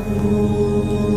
Oh.